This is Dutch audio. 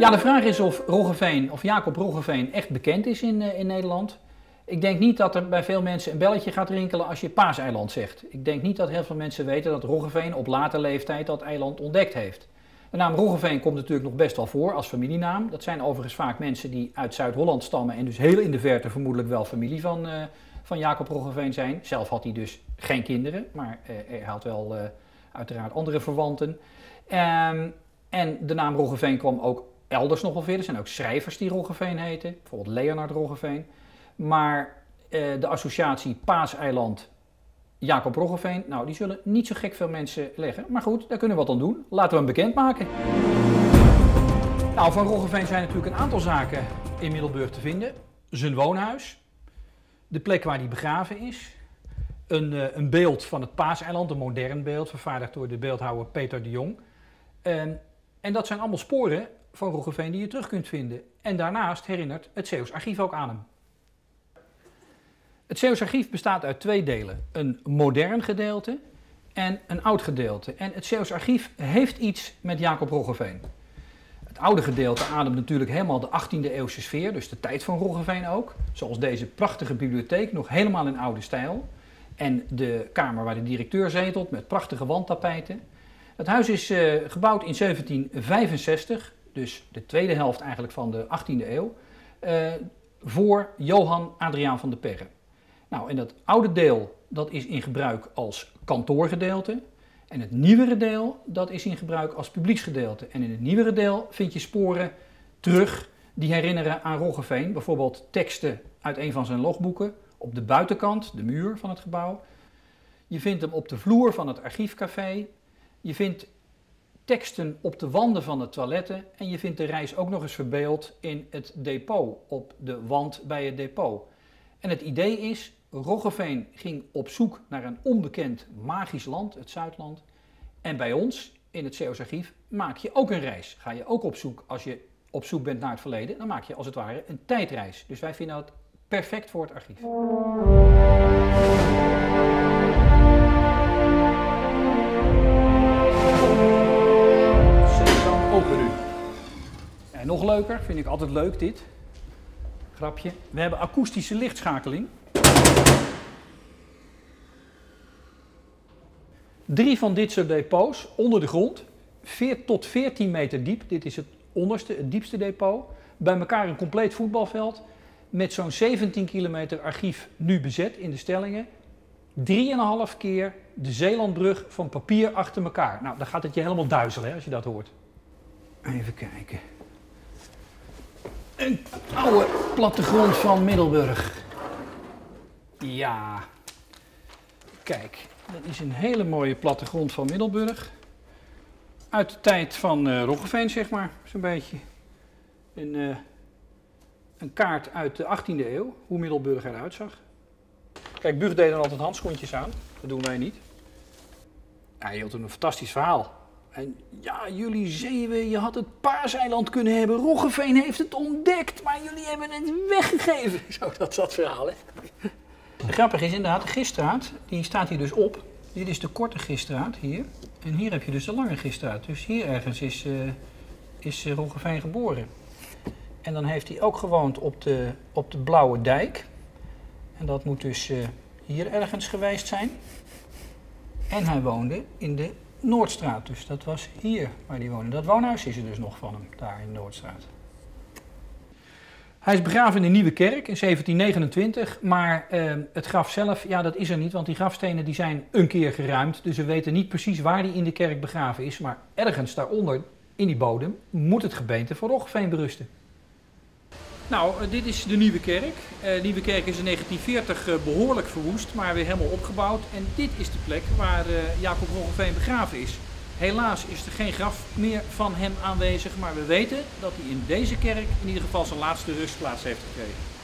Ja, de vraag is of Roggeveen, of Jacob Roggeveen echt bekend is in, eh, in Nederland. Ik denk niet dat er bij veel mensen een belletje gaat rinkelen als je Paaseiland zegt. Ik denk niet dat heel veel mensen weten dat Roggeveen op late leeftijd dat eiland ontdekt heeft. De naam Roggeveen komt natuurlijk nog best wel voor als familienaam. Dat zijn overigens vaak mensen die uit Zuid-Holland stammen en dus heel in de verte vermoedelijk wel familie van, uh, van Jacob Roggeveen zijn. Zelf had hij dus geen kinderen, maar uh, hij had wel uiteraard andere verwanten. Um, en de naam Roggeveen kwam ook elders nog wel weer. Er zijn ook schrijvers die Roggeveen heten, bijvoorbeeld Leonard Roggeveen. Maar de associatie Paaseiland Jacob Roggeveen, nou die zullen niet zo gek veel mensen leggen. Maar goed, daar kunnen we wat aan doen. Laten we hem bekendmaken. Nou, van Roggeveen zijn natuurlijk een aantal zaken in Middelburg te vinden. Zijn woonhuis, de plek waar hij begraven is, een, uh, een beeld van het Paaseiland, een modern beeld, vervaardigd door de beeldhouwer Peter de Jong. En, en dat zijn allemaal sporen van Roggeveen die je terug kunt vinden. En daarnaast herinnert het Zeeuws archief ook aan hem. Het Zeeuws archief bestaat uit twee delen. Een modern gedeelte en een oud gedeelte. En het Zeeuws archief heeft iets met Jacob Roggeveen. Het oude gedeelte ademt natuurlijk helemaal de 18e eeuwse sfeer, dus de tijd van Roggeveen ook. Zoals deze prachtige bibliotheek, nog helemaal in oude stijl. En de kamer waar de directeur zetelt met prachtige wandtapijten. Het huis is uh, gebouwd in 1765, dus de tweede helft eigenlijk van de 18e eeuw, uh, voor Johan Adriaan van der Perre. Nou, en dat oude deel, dat is in gebruik als kantoorgedeelte. En het nieuwere deel, dat is in gebruik als publieksgedeelte. En in het nieuwere deel vind je sporen terug die herinneren aan Roggeveen. Bijvoorbeeld teksten uit een van zijn logboeken op de buitenkant, de muur van het gebouw. Je vindt hem op de vloer van het archiefcafé. Je vindt teksten op de wanden van de toiletten. En je vindt de reis ook nog eens verbeeld in het depot, op de wand bij het depot. En het idee is, Roggeveen ging op zoek naar een onbekend magisch land, het Zuidland. En bij ons, in het Zeeuws archief, maak je ook een reis. Ga je ook op zoek, als je op zoek bent naar het verleden, dan maak je als het ware een tijdreis. Dus wij vinden dat perfect voor het archief. Nog leuker, vind ik altijd leuk dit. Grapje. We hebben akoestische lichtschakeling. Drie van dit soort depots onder de grond, 4 tot 14 meter diep. Dit is het onderste, het diepste depot. Bij elkaar een compleet voetbalveld met zo'n 17 kilometer archief nu bezet in de stellingen. Drieënhalf keer de Zeelandbrug van papier achter elkaar. Nou, dan gaat het je helemaal duizelen hè, als je dat hoort. Even kijken. Een oude plattegrond van Middelburg. Ja. Kijk, dat is een hele mooie plattegrond van Middelburg. Uit de tijd van uh, Roggeveen, zeg maar, zo'n beetje. Een, uh, een kaart uit de 18e eeuw, hoe Middelburg eruit zag. Kijk, Bug deed dan altijd handschoentjes aan. Dat doen wij niet. Hij hield een fantastisch verhaal. En ja, jullie zeeuwen, je had het Paaseiland kunnen hebben. Roggeveen heeft het ontdekt, maar jullie hebben het weggegeven. Zo, dat is dat verhaal, hè. Grappig is inderdaad, de Gistraat, die staat hier dus op. Dit is de korte Gistraat, hier. En hier heb je dus de lange Gistraat. Dus hier ergens is, uh, is uh, Roggeveen geboren. En dan heeft hij ook gewoond op de, op de Blauwe Dijk. En dat moet dus uh, hier ergens geweest zijn. En hij woonde in de Noordstraat, dus dat was hier waar hij woonde. Dat woonhuis is er dus nog van hem, daar in Noordstraat. Hij is begraven in de Nieuwe Kerk in 1729, maar uh, het graf zelf, ja, dat is er niet, want die grafstenen die zijn een keer geruimd. Dus we weten niet precies waar hij in de kerk begraven is, maar ergens daaronder, in die bodem, moet het gebeente van Roggeveen berusten. Nou, uh, dit is de Nieuwe Kerk. Uh, de Nieuwe Kerk is in 1940 uh, behoorlijk verwoest, maar weer helemaal opgebouwd. En dit is de plek waar Jacob Roggeveen begraven is. Helaas is er geen graf meer van hem aanwezig, maar we weten dat hij in deze kerk in ieder geval zijn laatste rustplaats heeft gekregen.